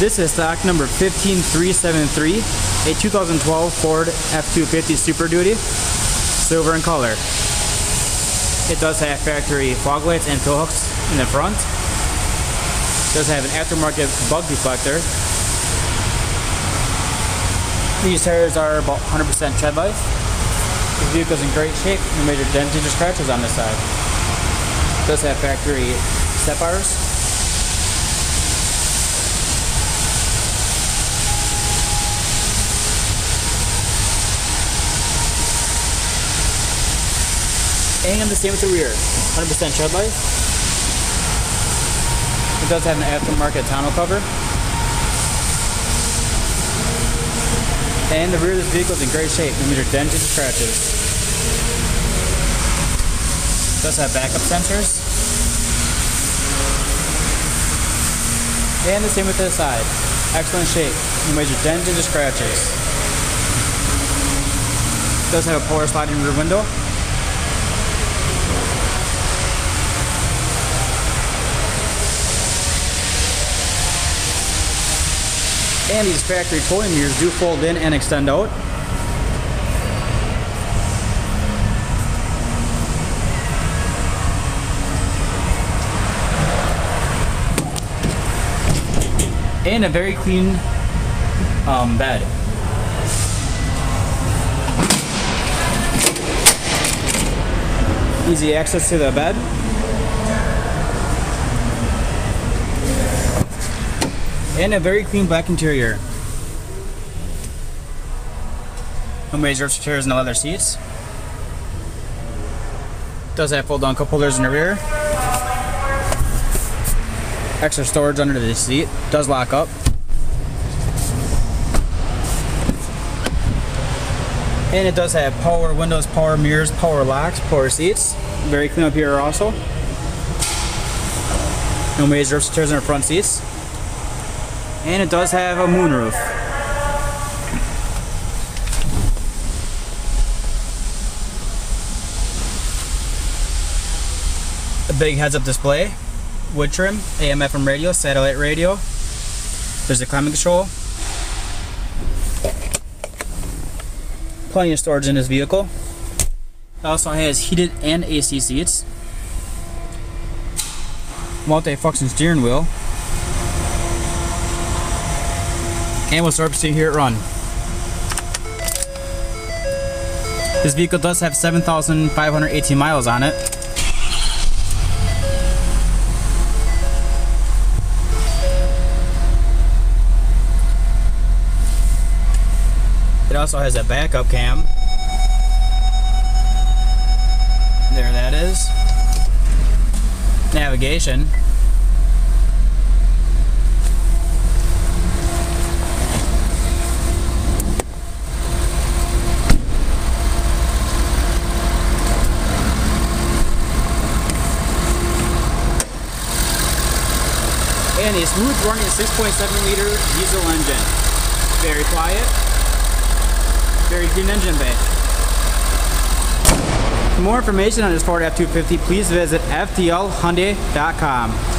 This is stock number 15373, a 2012 Ford F-250 Super Duty, silver in color. It does have factory fog lights and tow hooks in the front. It does have an aftermarket bug deflector. These tires are about 100% tread life. The is in great shape, no major dents or scratches on this side. It does have factory step bars. And the same with the rear. 100% tread life. It does have an aftermarket tonneau cover. And the rear of this vehicle is in great shape, no major dents or scratches. It does have backup sensors. And the same with this side. Excellent shape, no major dents or scratches. It does have a power sliding rear window. And these factory towing mirrors do fold in and extend out. And a very clean um, bed. Easy access to the bed. And a very clean black interior. No major chairs and the leather seats. Does have fold down cup holders in the rear. Extra storage under the seat. Does lock up. And it does have power windows, power mirrors, power locks, power seats. Very clean up here also. No major chairs in the front seats. And it does have a moonroof. A big heads-up display, wood trim, AM FM radio, satellite radio. There's a climate control. Plenty of storage in this vehicle. It also has heated and AC seats. Multi-function steering wheel. And we'll start proceeding here at Run. This vehicle does have 7,518 miles on it. It also has a backup cam. There that is. Navigation. And a smooth running 6.7 liter diesel engine. Very quiet, very clean engine bay. For more information on this Ford F-250, please visit ftlhyundai.com.